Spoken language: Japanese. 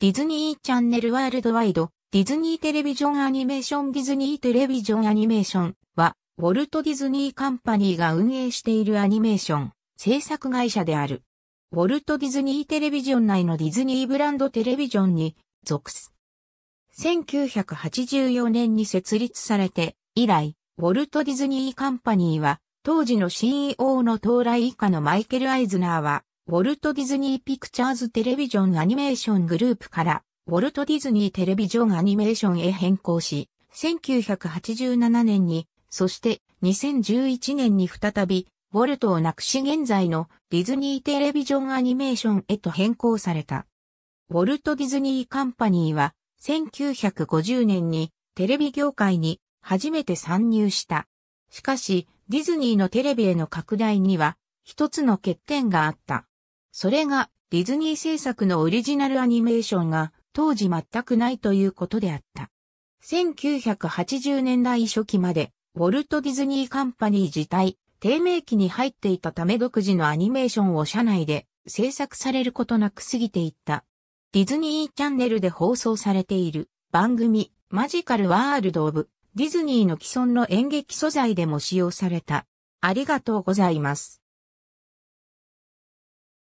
ディズニーチャンネルワールドワイド、ディズニーテレビジョンアニメーションディズニーテレビジョンアニメーションは、ウォルト・ディズニー・カンパニーが運営しているアニメーション制作会社である。ウォルト・ディズニー・テレビジョン内のディズニーブランドテレビジョンに属す。1984年に設立されて以来、ウォルト・ディズニー・カンパニーは当時の CEO の到来以下のマイケル・アイズナーはウォルト・ディズニー・ピクチャーズ・テレビジョン・アニメーショングループからウォルト・ディズニー・テレビジョン・アニメーションへ変更し、1987年に、そして2011年に再びウォルトをなくし現在のディズニーテレビジョンアニメーションへと変更された。ウォルト・ディズニー・カンパニーは1950年にテレビ業界に初めて参入した。しかし、ディズニーのテレビへの拡大には一つの欠点があった。それがディズニー制作のオリジナルアニメーションが当時全くないということであった。1980年代初期までウォルト・ディズニー・カンパニー自体低迷期に入っていたため独自のアニメーションを社内で制作されることなく過ぎていった。ディズニーチャンネルで放送されている番組マジカルワールド・オブ・ディズニーの既存の演劇素材でも使用された。ありがとうございます。